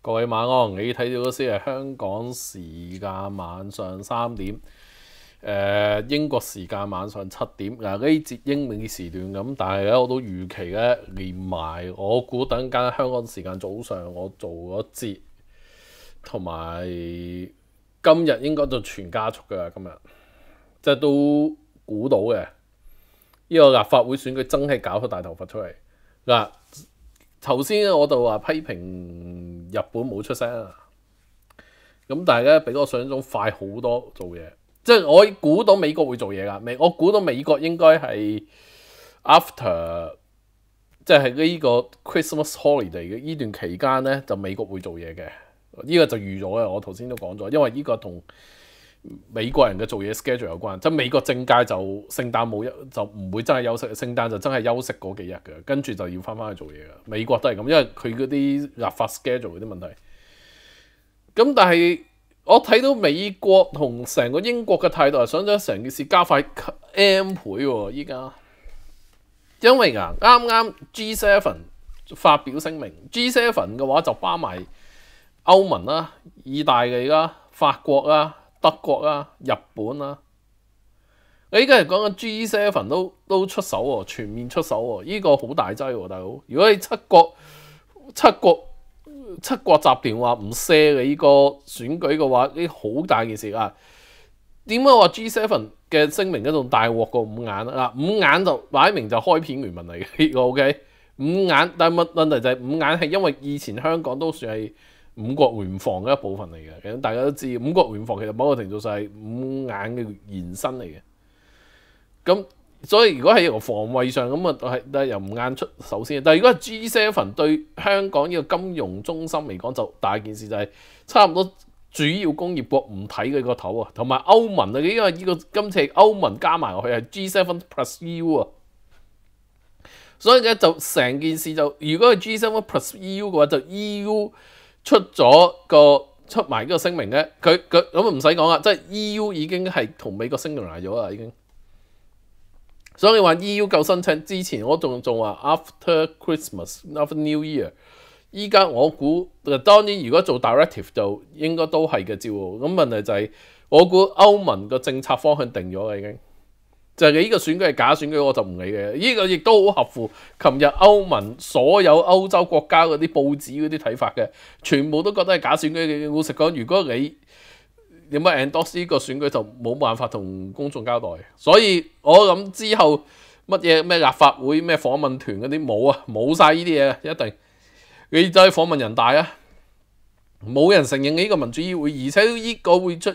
各位晚安，你睇到嗰先係香港時間晚上三點，誒、呃、英國時間晚上七點。嗱呢節英美時段咁，但係咧我都預期咧連埋我估等間香港時間早上我做嗰節，同埋今日應該就全加速㗎。今日。即係都估到嘅，呢、這個立法會選舉真係搞出大頭佛出嚟嗱。頭先我就話批評日本冇出聲啊，咁大家比我想象中快好多做嘢，即係我估到美國會做嘢㗎，美我估到美國應該係 after 即係呢個 Christmas holiday 嘅呢段期間咧，就美國會做嘢嘅，呢個就預咗嘅。我頭先都講咗，因為呢個同美國人嘅做嘢 schedule 有關，即係美國政界就聖誕冇一就唔會真係休息，聖誕就真係休息嗰幾日嘅，跟住就要翻返去做嘢嘅。美國都係咁，因為佢嗰啲立法 schedule 嗰啲問題。咁但係我睇到美國同成個英國嘅態度係想將成件事加快 M 倍喎，依家因為啊啱啱 G7 發表聲明，G7 嘅話就包埋歐盟啦、意大利啦、法國啦。德國啊、日本啊，你依家係講緊 G7 都都出手喎，全面出手喎，呢個好大劑喎，大佬。如果你七國七國七國集團話唔卸你呢個選舉嘅話，呢好大件事啊！點解話 G7 嘅聲明一仲大鑊過五眼啊？五眼就擺明就開片原文嚟嘅呢個 OK。五眼，但係問問題就係五眼係因為以前香港都算係。五國聯防嘅一部分嚟嘅，其實大家都知五國聯防其實某個程度上係五眼嘅延伸嚟嘅。咁所以如果喺個防衛上咁啊，係都係由五眼出首先。但係如果係 G Seven 對香港呢個金融中心嚟講，就大件事就係差唔多主要工業國唔睇佢個頭啊，同埋歐盟啊，因為呢個今次歐盟加埋落去係 G Seven Plus EU 啊，所以咧就成件事就如果係 G Seven Plus EU 嘅話，就 EU。出咗個出埋呢個聲明咧，佢佢咁唔使講啦，即係 EU 已經係同美國聲明埋咗啦，已經。所以話 EU 夠申請之前，我仲仲話 After Christmas，After New Year。依家我估當然如果做 directive 就應該都係嘅照。咁問題就係、我估歐盟個政策方向定咗啦，已經。就係你呢個選舉係假選舉，我就唔理嘅。呢個亦都好合乎琴日歐盟所有歐洲國家嗰啲報紙嗰啲睇法嘅，全部都覺得係假選舉。老實講，如果你點解 endorse 呢個選舉，就冇辦法同公眾交代。所以我諗之後乜嘢咩立法會咩訪問團嗰啲冇啊，冇晒呢啲嘢，一定你就係訪問人大啊，冇人承認呢個民主議會，而且呢個會出。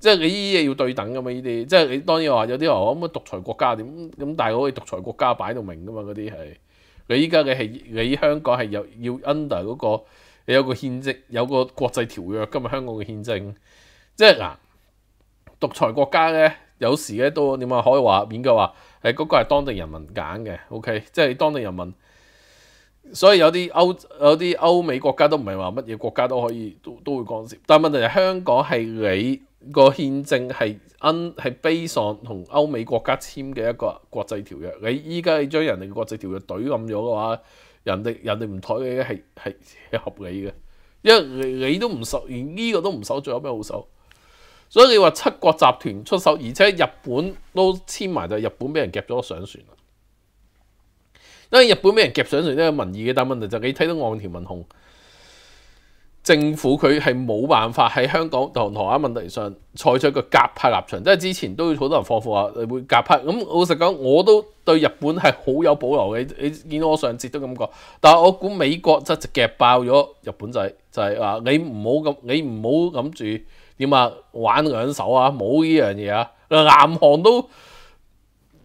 即係你呢啲嘢要對等噶嘛？呢啲即係你當然話有啲話我咁啊獨裁國家點咁？但係我哋獨裁國家擺到明噶嘛？嗰啲係你依家嘅係你香港係有要 under 嗰個你有個憲政有個國際條約今日香港嘅憲政，即係嗱獨裁國家咧有時咧都點啊可以話勉強話係嗰個係當地人民揀嘅，OK，即係當地人民。所以有啲歐有啲歐美國家都唔係話乜嘢國家都可以都都會干涉，但係問題係香港係你。個憲政係 n 係 b a s 同歐美國家簽嘅一個國際條約，你依家你將人哋嘅國際條約懟冧咗嘅話，人哋人哋唔妥嘅係係合理嘅，因為你都唔守，連呢個都唔守，仲有咩好守？所以你話七國集團出手，而且日本都簽埋，就日本俾人夾咗上船啦。因為日本俾人夾上船都有民意嘅，但問題就係你睇到岸田文雄。政府佢係冇辦法喺香港同台灣問題上採取一個夾派立場，即係之前都好多人放貨話會夾派。咁老實講，我都對日本係好有保留嘅。你見到我上節都咁講，但係我估美國即係夾爆咗日本仔，就係話你唔好咁，你唔好諗住點啊玩兩手啊，冇呢樣嘢啊。南韓都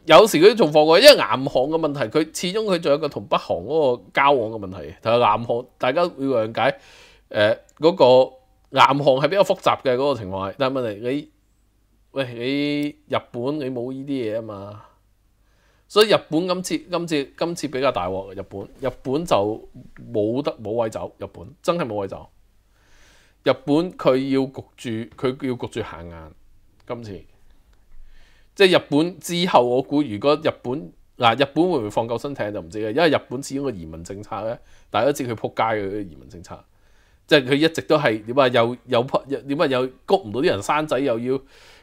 有時佢都仲放過，因為南韓嘅問題，佢始終佢仲有個同北韓嗰個交往嘅問題。同埋南韓大家要諒解，誒、呃、嗰、個南韓係比較複雜嘅嗰個情況，但係問題你喂你日本你冇呢啲嘢啊嘛。所以日本今次今次今次比較大鑊，日本日本就冇得冇位走，日本真係冇位走。日本佢要焗住，佢要焗住行硬。今次即係日本之後，我估如果日本嗱日本會唔會放夠身艇就唔知嘅，因為日本始終個移民政策咧，大家都知佢撲街嘅移民政策，即係佢一直都係點啊？又又點啊？又谷唔到啲人生仔，又要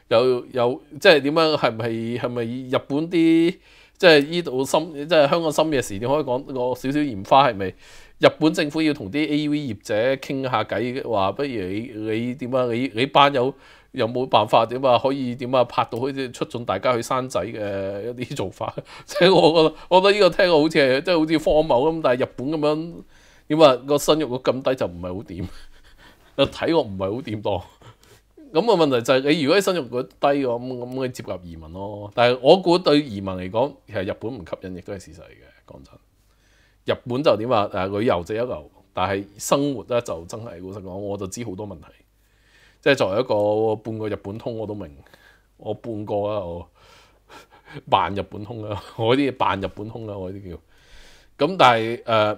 又又即係點樣？係咪係咪日本啲？即係呢度深，即係香港深夜時段可以講個少少鹽花係咪？日本政府要同啲 A.V. 業者傾下偈，話不如你你點啊？你你班友有冇辦法點啊？可以點啊？拍到好似促進大家去生仔嘅一啲做法。即係我覺得，我覺得呢個聽過好似係即係好似荒謬咁，但係日本咁樣點啊？個生育率咁低就唔係好掂。睇我唔係好掂當。咁個問題就係你如果啲生育率低嘅咁咁，你接納移民咯。但係我估對移民嚟講，其實日本唔吸引，亦都係事實嚟嘅。講真，日本就點話誒旅遊就一流，但係生活咧就真係老實講，我就知好多問題。即係作為一個半個日本通，我都明。我半個啦，我 扮日本通啦，我啲扮日本通啦，我啲叫。咁但係誒、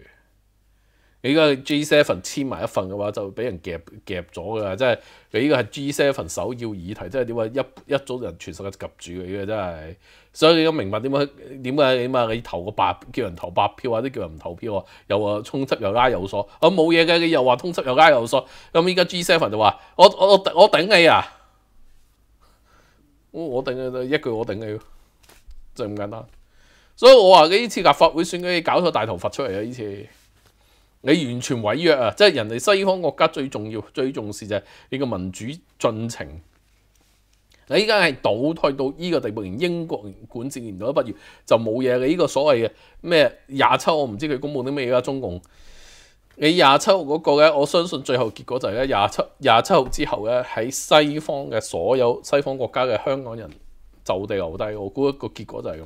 你依家 G7 簽埋一份嘅話，就俾人夾夾咗噶，即係你依個係 G7 首要議題，即係點解一一組人全世界夾住你嘅真係。所以你都明白點解點解點啊？你投個白叫人投白票，或者叫人唔投票啊？又話通緝又拉又鎖，我冇嘢嘅，你又話通緝又拉又鎖。咁依家 G7 就話我我我頂你啊！我頂你，一句我頂你，就咁簡單。所以我話呢次立法會選舉搞咗大頭佛出嚟啊！呢次。你完全違約啊！即係人哋西方國家最重要、最重視就係你個民主進程。你依家係倒退到呢個地步，連英國管治年代都不如，就冇嘢。你呢個所謂嘅咩廿七，我唔知佢公佈啲咩啦。中共你廿七號嗰個咧，我相信最後結果就係咧廿七廿七號之後咧，喺西方嘅所有西方國家嘅香港人就地留低。我估一個結果就係咁。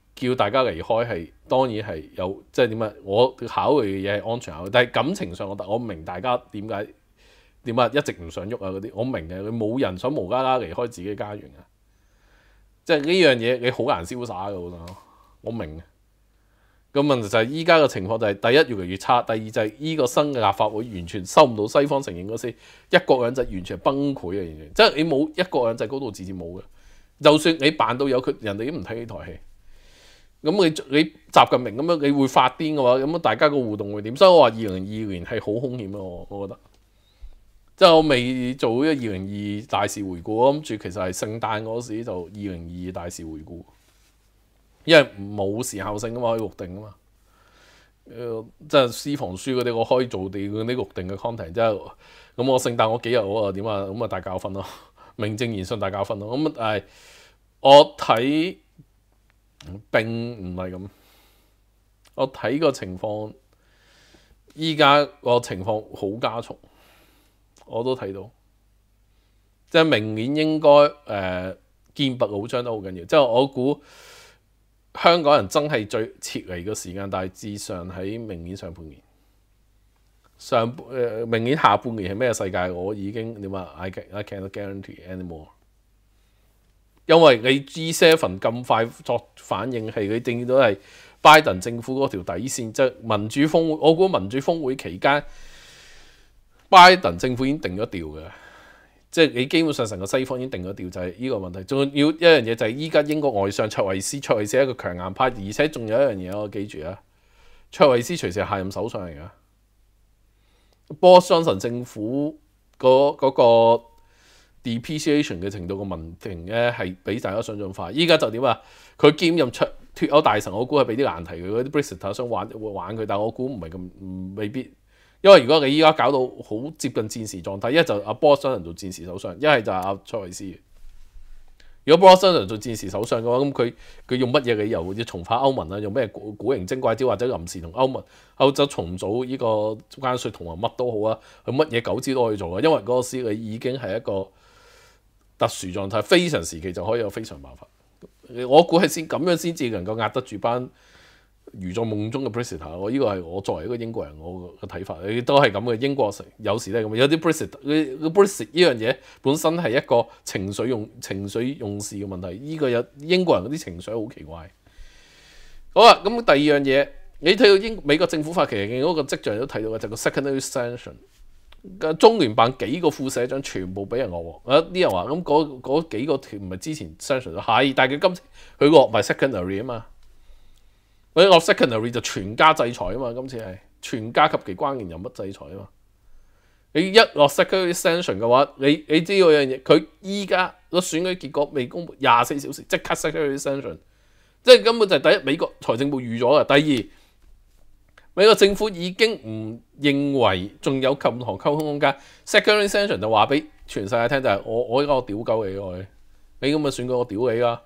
叫大家離開係當然係有即係點啊？我考慮嘅嘢係安全考慮，但係感情上我我明大家點解點啊一直唔想喐啊嗰啲，我明嘅。佢冇人想無啦啦離開自己家園啊！即係呢樣嘢你好難瀟灑嘅，我我明嘅。咁問題就係依家嘅情況就係第一越嚟越差，第二就係呢個新嘅立法會完全收唔到西方承認嗰時一國兩制完全係崩潰嘅，完全即係你冇一國兩制高度自治冇嘅。就算你扮到有佢，人哋都唔睇呢台戲。咁你你習近平咁樣，你會發癲嘅話，咁大家個互動會點？所以我話二零二二年係好兇險咯，我我覺得。即係我未做呢個二零二大事回顧，我諗住其實係聖誕嗰時就二零二二大事回顧，因為冇時效性啊嘛，可以錄定啊嘛。誒，即係私房書嗰啲，我可以做啲嗰啲錄定嘅 content，即係咁我聖誕我幾日我啊點啊，咁啊大教訓咯，名正言順大教訓咯。咁但係我睇。並唔係咁，我睇個情況，依家個情況好加速，我都睇到，即係明年應該誒、呃、劍拔老張都好緊要，即係我估香港人真係最撤離嘅時間，大致上喺明年上半年，上、呃、明年下半年係咩世界？我已經點啊？I can I cannot guarantee anymore。因為你 G7 咁快作反應，係佢定到係拜登政府嗰條底線，即係民主峰會。我估民主峰會期間，拜登政府已經定咗調嘅，即係你基本上成個西方已經定咗調，就係呢個問題。仲要一樣嘢就係依家英國外相卓慧思，卓慧思係一個強硬派，而且仲有一樣嘢我記住啊，卓慧思隨時係下任首相嚟噶。波雙神政府嗰嗰個 depreciation 嘅程度嘅問題咧，係比大家想象快。依家就點啊？佢兼任出脱歐大臣，我估係俾啲難題佢嗰啲 Brexit 想玩會玩佢，但我估唔係咁，未必。因為如果你依家搞到好接近戰時狀態，一就阿 Boss 想做戰時首相，一係就係阿卓慧思。如果 Boss 想做戰時首相嘅話，咁佢佢用乜嘢理由要重返歐盟啊？用咩古古靈精怪招或者臨時同歐盟歐洲重組呢個關稅同盟乜都好啊？佢乜嘢狗招都可以做啊！因為嗰個時你已經係一個特殊狀態，非常時期就可以有非常辦法。我估係先咁樣先至能夠壓得住班。如在夢中嘅 Brexit，我呢個係我作為一個英國人我嘅睇法，你都係咁嘅。英國有時都係咁，有啲 Brexit，個 Brexit 呢樣嘢本身係一個情緒用情緒用事嘅問題。呢個有英國人嗰啲情緒好奇怪。好啦，咁第二樣嘢，你睇到英美國政府發其實嗰個跡象都睇到嘅，就係個 secondary sanction。中聯辦幾個副社長全部俾人落鑊。啲人話咁嗰嗰幾個團唔係之前 sanction 係，但係佢今次佢落埋 secondary 啊嘛。佢落 secondary 就全家制裁啊嘛，今次係全家及其關鍵人物制裁啊嘛。你一落 secondary sanction 嘅話，你你知嗰樣嘢，佢依家個選舉結果未公布，廿四小時即刻 secondary sanction，即係根本就係第一美國財政部預咗嘅，第二美國政府已經唔認為仲有任何溝通空間，secondary sanction 就話俾全世界聽就係我我依家我屌鳩你我，你咁嘅選舉我屌你啦。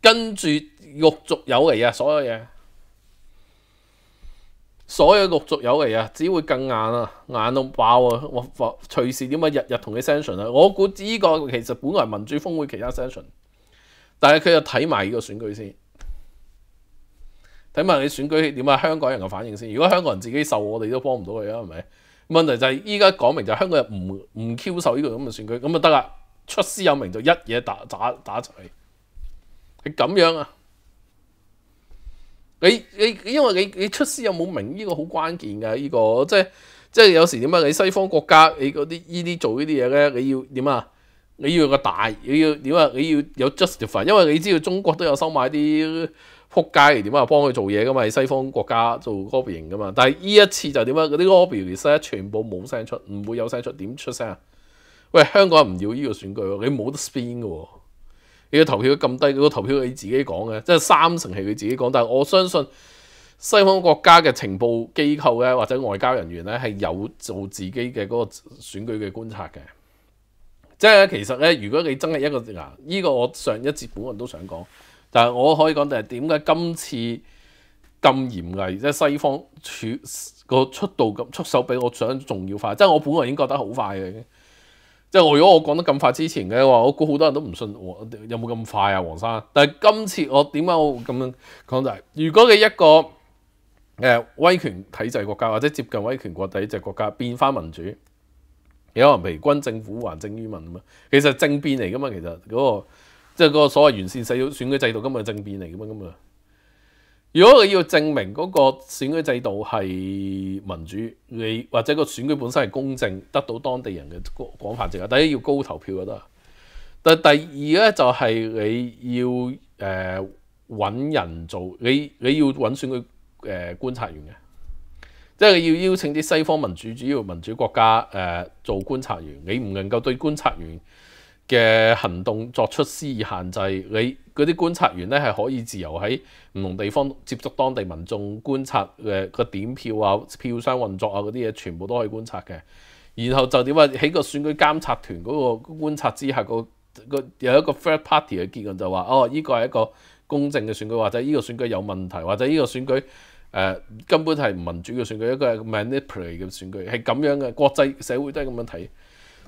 跟住陸續有嚟啊！所有嘢，所有陸續有嚟啊！只會更硬啊，硬到爆啊！我隨時點解日日同你 sanction 啊！我估呢個其實本來民主峰會其他 sanction，但係佢又睇埋呢個選舉先，睇埋你選舉點啊！香港人嘅反應先。如果香港人自己受，我哋都幫唔到佢啊，係咪？問題就係依家講明就係香港人唔唔 Q 受呢個咁嘅選舉，咁就得啦。出師有名就一嘢打打打齊。係咁樣啊！你你因為你你出師有冇名呢個好關鍵㗎呢個，即係即係有時點啊？你西方國家你嗰啲依啲做呢啲嘢咧，你要點啊？你要個大，你要點啊？你要有 justify，因為你知道中國都有收買啲仆街嚟點啊，幫佢做嘢噶嘛？喺西方國家做 lobbying 噶嘛？但係呢一次就點啊？嗰啲 lobbyist 全部冇聲出，唔會有聲出，點出聲啊？喂，香港人唔要呢個選舉喎，你冇得 spin 嘅喎。你嘅投票咁低，個投票你自己講嘅，即係三成係佢自己講。但係我相信西方國家嘅情報機構咧，或者外交人員咧，係有做自己嘅嗰個選舉嘅觀察嘅。即係其實咧，如果你真係一個嗱，呢個我上一節本人都想講，但係我可以講就係點解今次咁嚴厲，即係西方處個速度咁出手比我想仲要快。即係我本來已經覺得好快嘅。即係我如果我講得咁快之前嘅話，我估好多人都唔信我有冇咁快啊，黃生。但係今次我點解我咁樣講就係，如果你一個誒、呃、威權體制國家或者接近威權國體制國家變翻民主，有可能譬如軍政府還政於民啊嘛，其實政變嚟噶嘛，其實嗰、嗰個即係個所謂完善世選舉制度根本係政變嚟噶嘛，咁啊。如果你要證明嗰個選舉制度係民主，你或者個選舉本身係公正，得到當地人嘅廣泛接受，第一要高投票就得。但第二咧就係、你要誒揾、人做，你你要揾選舉誒、呃、觀察員嘅，即係你要邀請啲西方民主主要民主國家誒、做觀察員，你唔能夠對觀察員嘅行動作出施以限制，你嗰啲觀察員咧係可以自由喺唔同地方接觸當地民眾觀察誒個點票啊、票箱運作啊嗰啲嘢，全部都可以觀察嘅。然後就點啊？喺個選舉監察團嗰個觀察之下，個個有一個 third party 嘅結論就話：哦，呢個係一個公正嘅選舉，或者呢個選舉有問題，或者呢個選舉誒、根本係唔民主嘅選舉，一個係 manipulate 嘅選舉，係咁樣嘅。國際社會都係咁樣睇。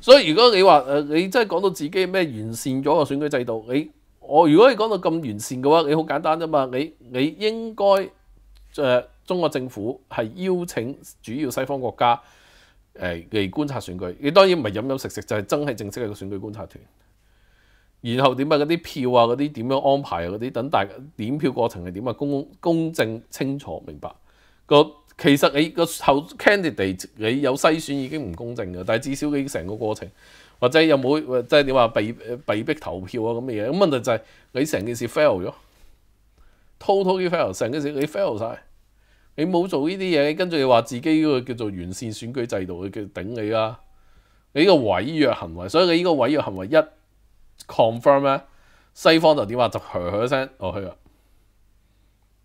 所以如果你話誒，你真係講到自己咩完善咗個選舉制度，你我如果你講到咁完善嘅話，你好簡單啫嘛，你你應該誒、中國政府係邀請主要西方國家誒嚟、呃、觀察選舉，你當然唔係飲飲食食，就係、真係正式嘅個選舉觀察團。然後點啊？嗰啲票啊，嗰啲點樣安排啊？嗰啲等大點票過程係點啊？公公正清楚明白個。其實你個後 candidate 你有篩選已經唔公正嘅，但係至少你成個過程或者有冇即係你話被被逼投票啊咁嘅嘢？咁問題就係你成件事 fail 咗，totally fail，成件事你 fail 晒。你冇做呢啲嘢，跟住你話自己呢個叫做完善選舉制度，佢叫頂你啦。你呢個違約行為，所以你呢個違約行為一 confirm 咧，西方就點話就噓噓聲落去啦。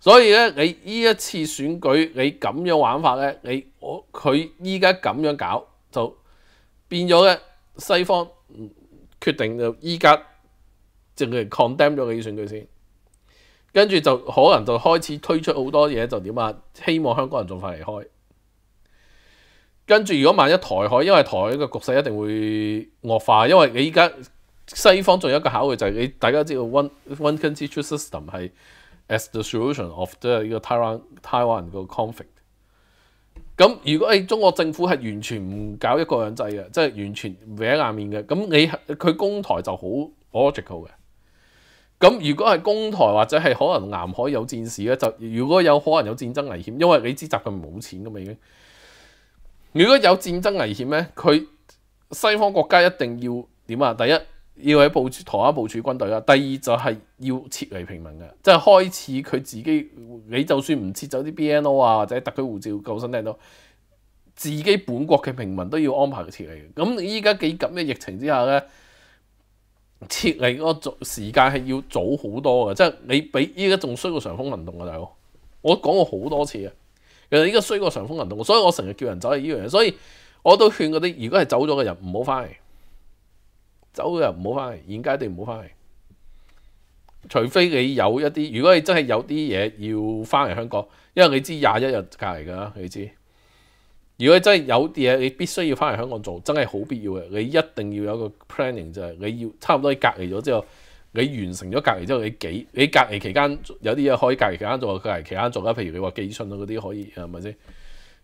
所以咧，你呢一次選舉你咁樣玩法咧，你我佢依家咁樣搞就變咗咧，西方決定就依家淨係 condemn 咗你選舉先。跟住就可能就開始推出好多嘢，就點啊？希望香港人盡快離開。跟住如果萬一台海，因為台海嘅局勢一定會惡化，因為你依家西方仲有一個考慮就係你大家知道 one one country two system 係 as the solution of the 呢個 Taiwan Taiwan 個 conflict。咁如果你中國政府係完全唔搞一國兩制嘅，即係完全搲硬面嘅，咁你佢攻台就好 logical 嘅。咁如果係攻台或者係可能南海有戰事咧，就如果有可能有戰爭危險，因為你知習近平冇錢噶嘛已經。如果有戰爭危險咧，佢西方國家一定要點啊？第一要喺部署台灣部署軍隊啦，第二就係要撤離平民嘅，即係開始佢自己，你就算唔撤走啲 BNO 啊或者特區護照救生艇都，自己本國嘅平民都要安排佢撤離嘅。咁依家幾急嘅疫情之下咧？撤離嗰個時間係要早好多嘅，即係你比依家仲衰過常風行動啊，大佬！我講過好多次啊，其實依家衰過常風行動，所以我成日叫人走係呢樣嘢，所以我都勸嗰啲如果係走咗嘅人唔好翻嚟，走嘅人唔好翻嚟，現階段唔好翻嚟，除非你有一啲，如果你真係有啲嘢要翻嚟香港，因為你知廿一日隔離㗎，你知。如果你真係有啲嘢你必須要翻嚟香港做，真係好必要嘅。你一定要有個 planning，就係你要差唔多你隔離咗之後，你完成咗隔離之後，你幾你隔離期間有啲嘢可以隔離期間做，隔離期間做啦。譬如你話寄信啊嗰啲可以係咪先？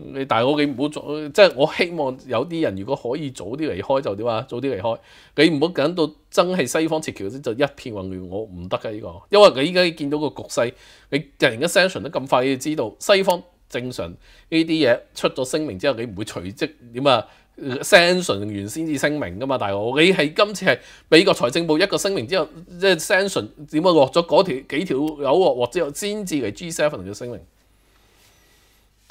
你大佬你唔好做，即係我希望有啲人如果可以早啲離開就點啊？早啲離開，你唔好等到真係西方撤僑先就一片混亂，我唔得噶呢個，因為你依家見到個局勢，你突然間 sanction 得咁快，你知道西方正常呢啲嘢出咗聲明之後，你唔會隨即點啊？sanction 完先至聲明噶嘛，大佬，你係今次係美國財政部一個聲明之後，即係 sanction 點解落咗嗰條幾條有鑊鑊之後，先至嚟 G7 嘅聲明。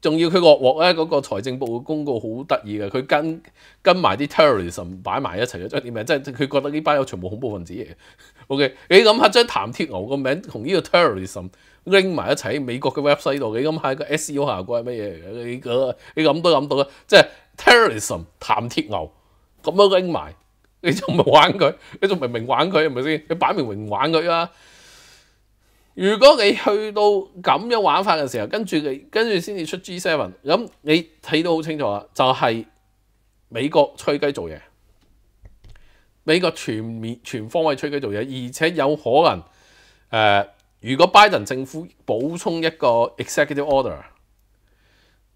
仲要佢落鑊咧，嗰個財政部嘅公告好得意嘅，佢跟跟埋啲 terrorism 擺埋一齊嘅，即係點咩？即係佢覺得呢班有全部恐怖分子嚟嘅。OK，你諗下將譚鐵牛個名同呢個 terrorism 拎埋一齊，美國嘅 website 度，你諗下個 SEO 效果係乜嘢嚟嘅？你個你諗都諗到啦，即係 terrorism 譚鐵牛咁樣拎埋。你仲唔玩佢？你仲明明玩佢係咪先？你擺明明玩佢啊！如果你去到咁樣玩法嘅時候，跟住你跟住先至出 G7，咁你睇到好清楚啊！就係美國吹雞做嘢，美國全面全方位吹雞做嘢，而且有可能誒、如果拜登政府補充一個 executive order，誒、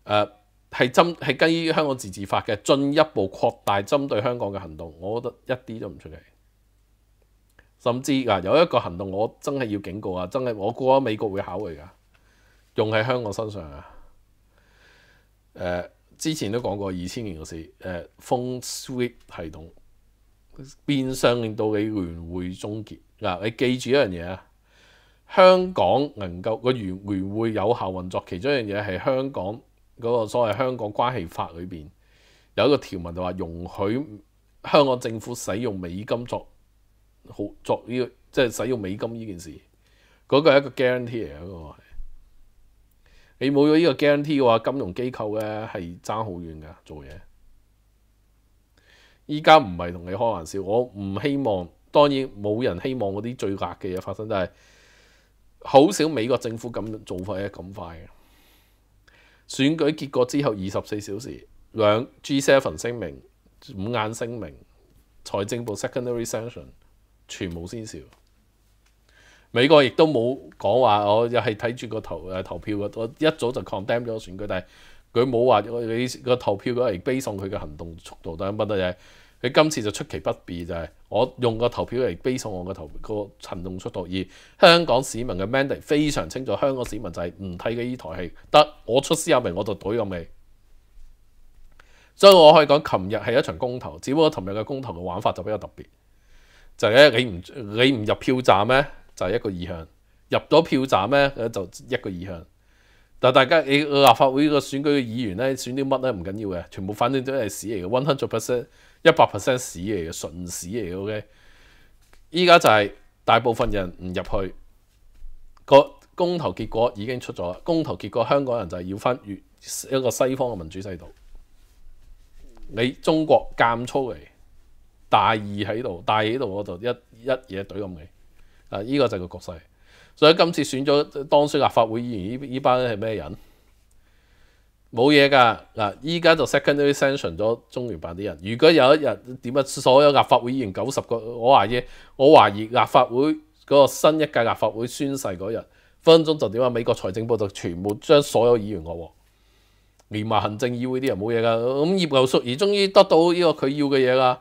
呃。係針係基於香港自治法嘅進一步擴大針對香港嘅行動，我覺得一啲都唔出奇。甚至嗱有一個行動，我真係要警告啊！真係我估美國會考慮㗎，用喺香港身上啊。誒、之前都講過二千年嘅事，誒、呃、封 SWIFT 系統變相令到你聯匯終結嗱，你記住一樣嘢啊！香港能夠個聯聯會有效運作，其中一樣嘢係香港嗰個所謂香港關係法裏邊有一個條文就話容許香港政府使用美金作好作呢個即係使用美金呢件事，嗰個係一個 guarantee 嚟嘅，嗰個係你冇咗呢個 guarantee 嘅話，金融機構咧係爭好遠㗎做嘢。依家唔係同你開玩笑，我唔希望，當然冇人希望嗰啲最辣嘅嘢發生，但係好少美國政府咁做法嘅咁快嘅。選舉結果之後二十四小時，兩 G7 聲明、五眼聲明、財政部 secondary sanction 全部先兆。美國亦都冇講話，我又係睇住個投誒投票嘅，我一早就 condemn 咗選舉，但係佢冇話你個投票嗰嚟悲送佢嘅行動速度等等，就係佢今次就出其不意就係我用個投票嚟悲送我個投個行動速度，而香港市民嘅 mandate 非常清楚，香港市民就係唔睇嘅呢台戲，得我出師有名我就懟咁你。所以我可以講，琴日係一場公投，只不過琴日嘅公投嘅玩法就比較特別，就係咧你唔你唔入票站咩？就係一個意向，入咗票站咧，就一個意向。但大家你立法會個選舉嘅議員咧，選啲乜咧唔緊要嘅，全部反正都係屎嚟嘅，one hundred percent 一百 percent 屎嚟嘅，純屎嚟嘅。OK，依家就係大部分人唔入去，個公投結果已經出咗。公投結果香港人就係要翻越一個西方嘅民主制度。你中國監粗嚟，大二喺度，大二喺度，我就一一嘢懟咁你。啊！依、個就係個局勢，所以今次選咗當選立法會議員，呢依班係咩人？冇嘢㗎嗱，依家就 secondary sanction 咗中聯辦啲人。如果有一日點啊，所有立法會議員九十個，我懷疑我懷疑立法會嗰個新一屆立法會宣誓嗰日，分分鐘就點啊？美國財政部就全部將所有議員落鑊，連埋行政議會啲人冇嘢㗎。咁葉劉淑儀終於得到呢個佢要嘅嘢啦，